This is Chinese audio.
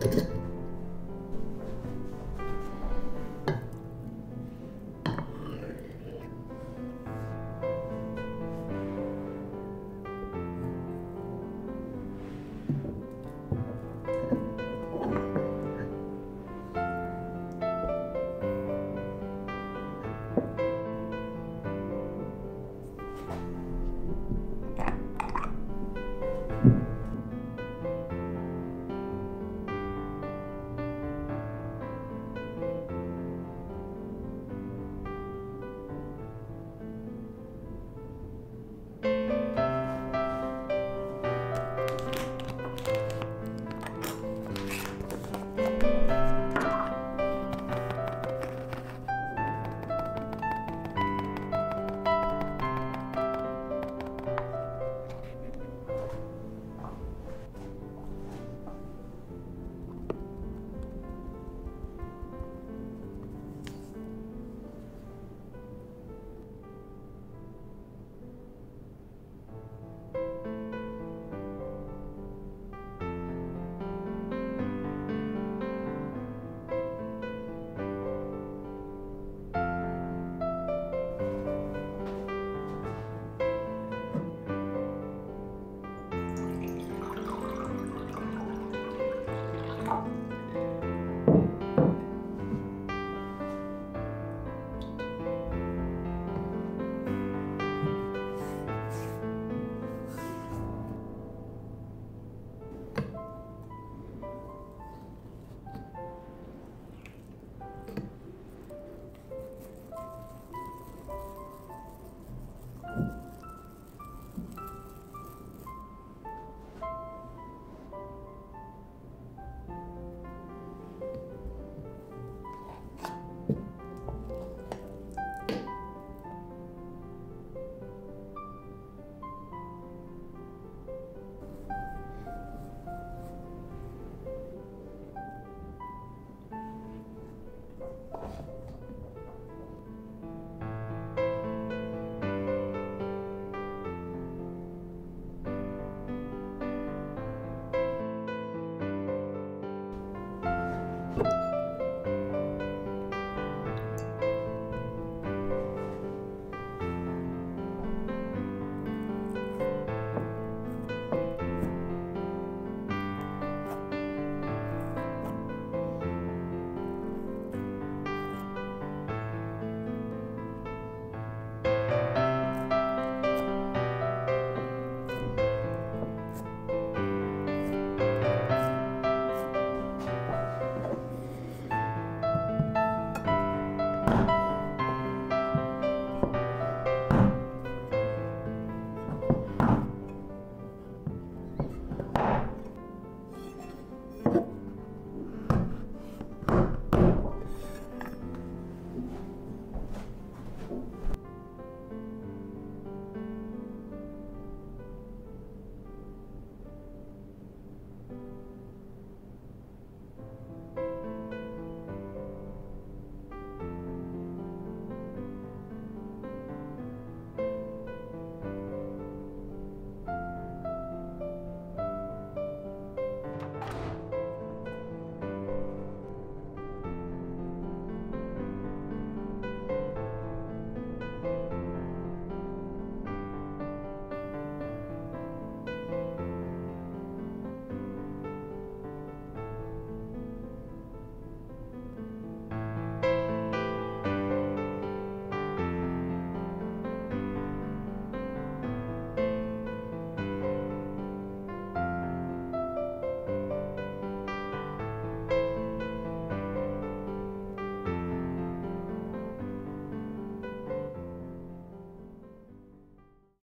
对不对？you